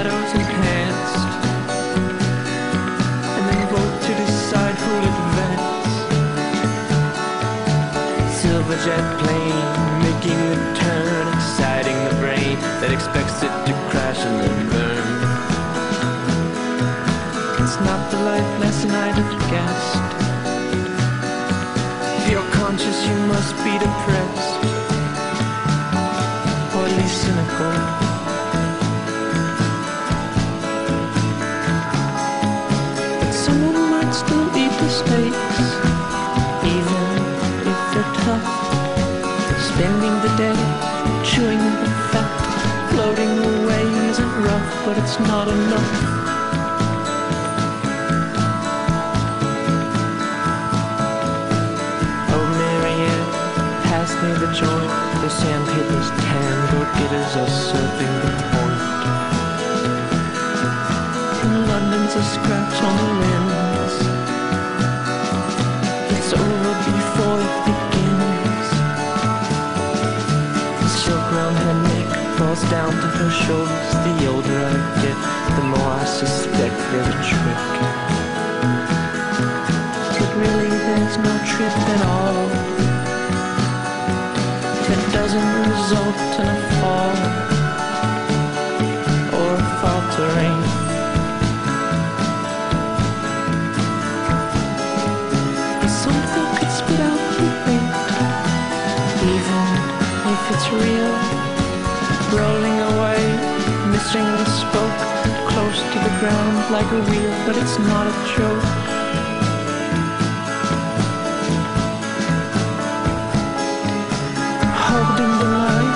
shadows enhanced, and then vote to decide who'll advance. Silver jet plane making the turn, exciting the brain that expects it to crash and then burn. It's not the life lesson I'd have guessed. If you're conscious, you must be depressed, or at least cynical. Might still eat the steaks, even if they're tough. Spending the day chewing the fat, floating away isn't rough, but it's not enough. Oh, Marianne, pass me the joint. The sandpaper's tan, go-getters are surfing the point. London's a scratch on the lens. Down to her shoulders. The older I get, the more I suspect there's a trick. But really there's no trip at all That doesn't result in a fall Or a faltering Something could spit out the bait Even if it's real rolling away, missing the spoke, close to the ground like a wheel, but it's not a joke. Holding the line,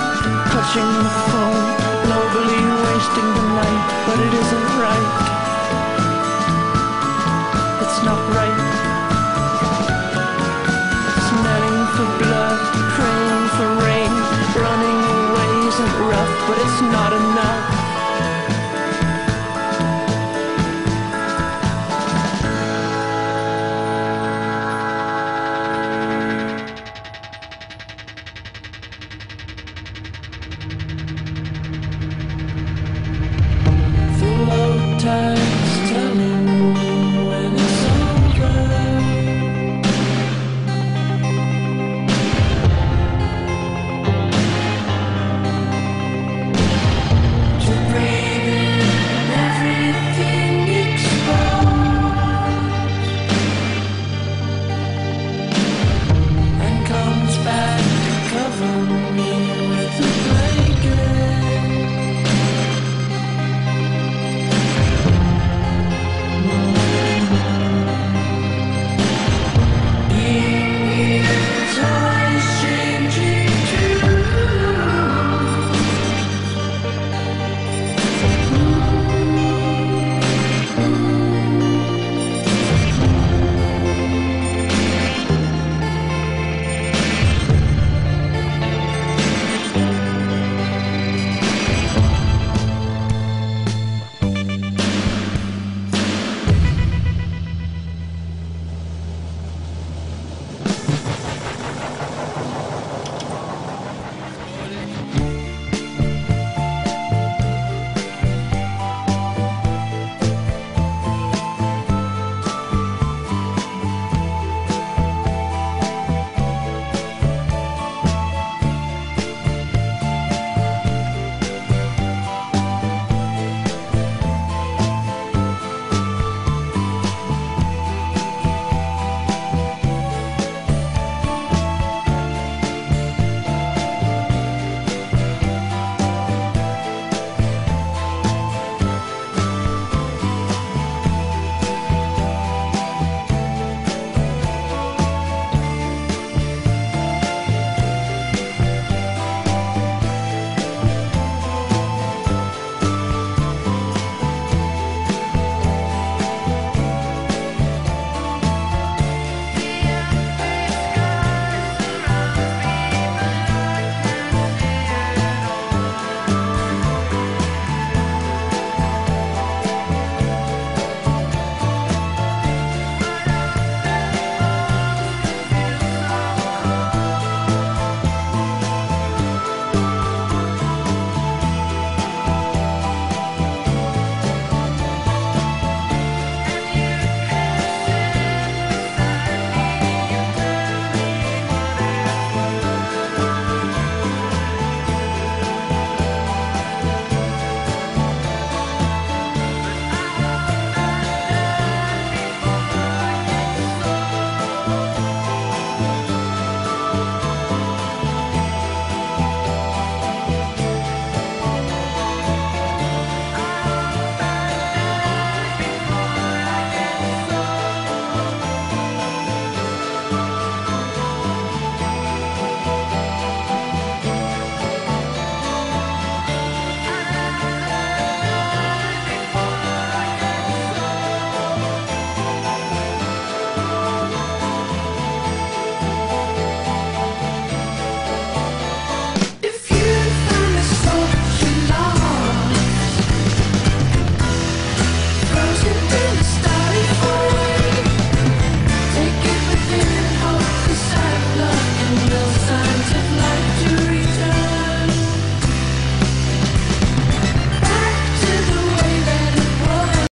clutching the phone, globally wasting the night, but it isn't right. It's not right. not